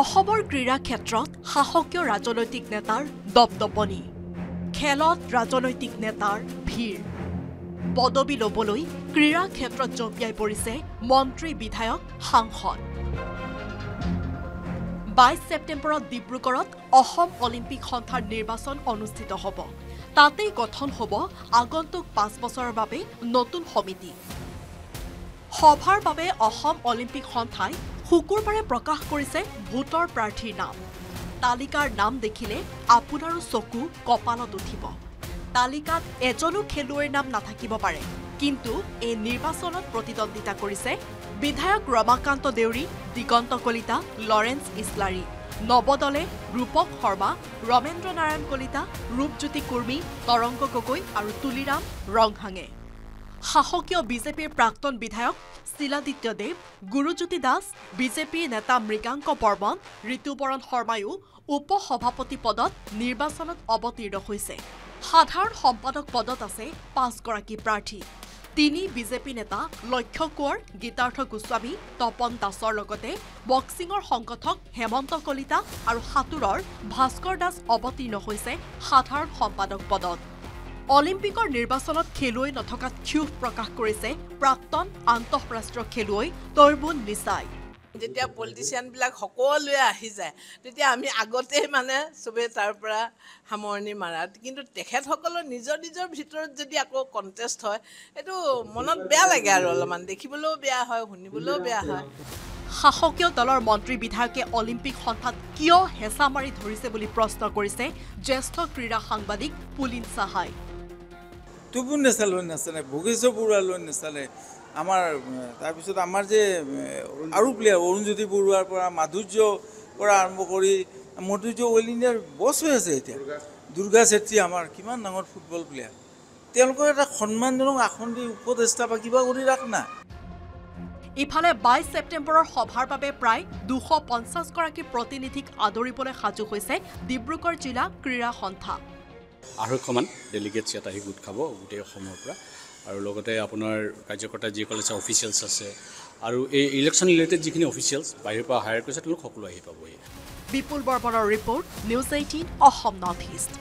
অসমৰ ক্ৰীড়া ক্ষেত্ৰত শাসকীয় ৰাজনৈতিক নেতাৰ দপদপনি। খেলত ৰাজনৈতিক নেতাৰ ভিৰ। পদবী ল'বলৈ ক্ৰীড়া ক্ষেত্ৰত জঁপিয়াই পৰিছে মন্ত্ৰী বিধায়ক সাংসদ। বাইছ ছেপ্টেম্বৰত ডিব্ৰুগড়ত অসম অলিম্পিক সন্থাৰ নিৰ্বাচন অনুষ্ঠিত হ'ব। তাতেই গঠন হ'ব আগন্তুক পাঁচ বছৰৰ বাবে নতুন সমিতি। সভাৰ বাবে অসম অলিম্পিক সন্থাই শুকুৰবাৰে প্ৰকাশ কৰিছে ভোটৰ প্ৰাৰ্থীৰ নাম। তালিকাৰ নাম দেখিলে আপোনাৰো চকু কপালত উঠিব। তালিকাত এজনো খেলুৱৈৰ নাম নাথাকিব পাৰে। কিন্তু এই নিৰ্বাচনত প্ৰতিদ্বন্দ্বিতা কৰিছে বিধায়ক ৰমাকান্ত দেউৰী দিগন্ত কলিতা লৰেন্স ইছলাৰী। নৱদলে ৰূপক শৰ্মা ৰমেন্দ্ৰ নাৰায়ণ কলিতা ৰূপজ্যোতি কুৰ্মী তৰংগ গগৈ আৰু তুলিৰাম ৰংহাঙে। শাসকীয় বিজেপিৰ প্ৰাক্তন বিধায়ক শিলাদিত্য দেৱ গুৰুজ্যোতি দাস বিজেপিৰ নেতা মৃগাংক বৰ্মন ঋতুপৰণ শৰ্মায়ো উপ সভাপতি পদত নিৰ্বাচনত অৱতীৰ্ণ হৈছে। সাধাৰণ সম্পাদক পদত আছে পাঁচগৰাকী প্ৰাৰ্থী। তিনি বিজেপি নেতা লক্ষ্য কোঁৱৰ গীতাৰ্থ গোস্বামী তপন দাসৰ লগতে বক্সিঙৰ সংগঠক হেমন্ত কলিতা আৰু সাঁতোৰৰ ভাস্কৰ দাস অৱতীৰ্ণ হৈছে সাধাৰণ সম্পাদক পদত। অলিম্পিকৰ নিৰ্বাচনত খেলুৱৈ নথকাত ক্ষোভ প্ৰকাশ কৰিছে প্ৰাক্তন আন্তঃৰাষ্ট্ৰীয় খেলুৱৈ তৈবুন নিচাই যেতিয়া পলিটিচিয়ানবিলাক সকলোৱে আহি যায় তেতিয়া আমি আগতেই মানে চবেই তাৰ পৰা সামৰণি মাৰা। কিন্তু তেখেতসকলৰ নিজৰ নিজৰ ভিতৰত যদি আকৌ কণ্টেষ্ট হয় এইটো মনত বেয়া লাগে আৰু অলপমান। দেখিবলৈও বেয়া হয় শুনিবলৈও বেয়া হয়। শাসকীয় দলৰ মন্ত্ৰী বিধায়কে অলিম্পিক সন্থাত কিয় হেঁচা মাৰি ধৰিছে বুলি প্ৰশ্ন কৰিছে জ্যেষ্ঠ ক্ৰীড়া সাংবাদিক পুলিন চাহাই। টুপুন নেচালৈ নাচালে ভোগেশ্বৰ বৰুৱালৈ নাচালে। আমাৰ তাৰপিছত আমাৰ যে আৰু প্লেয়াৰ অৰুণজ্যোতি বৰুৱাৰ পৰা মাধুৰ্যৰ পৰা আৰম্ভ কৰি মধুৰ্য অইল ইণ্ডিয়াৰ বছ হৈ আছে এতিয়া। দুৰ্গা চেত্ৰী আমাৰ কিমান ডাঙৰ ফুটবল প্লেয়াৰ তেওঁলোকক এটা সন্মানজনক আসন দি উপদেষ্টা বা কিবা কৰি ৰাখ না। ইফালে বাইছ ছেপ্টেম্বৰৰ সভাৰ বাবে প্ৰায় দুশ পঞ্চাছগৰাকী প্ৰতিনিধিক আদৰিবলৈ সাজু হৈছে ডিব্ৰুগড় জিলা ক্ৰীড়া সন্থা। আঢ়ৈশমান ডেলিগেটছ ইয়াত আহি গোট খাব গোটেই অসমৰ পৰা। আৰু লগতে আপোনাৰ কাৰ্যকৰ্তা যিসকল আছে অফিচিয়েলছ আছে আৰু এই ইলেকশ্যন ৰিলেটেড যিখিনি অফিচিয়েলছ বাহিৰৰ পৰা হায়াৰ কৰিছে তেওঁলোক সকলো আহি পাবহি। বিপুল বৰ্মনৰ report news eighteen Assam north east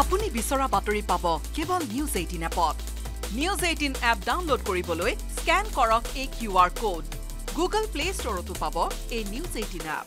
আপুনি বিচৰা বাতৰি পাব কেৱল নিউজ এইটিন এপত। নিউজ এইটিন এপ ডাউনলোড কৰিবলৈ স্কেন কৰক এই Q R code Google play ষ্টৰতো পাব এই নিউজ এইটিন এপ